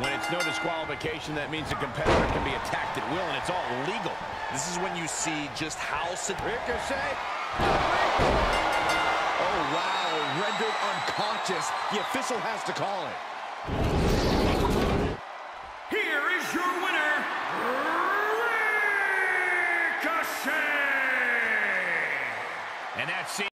When it's no disqualification, that means the competitor can be attacked at will, and it's all legal. This is when you see just how... Ricochet! Oh, wow, rendered unconscious. The official has to call it. Here is your winner, Ricochet! And that's it.